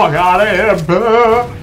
fuck out of here.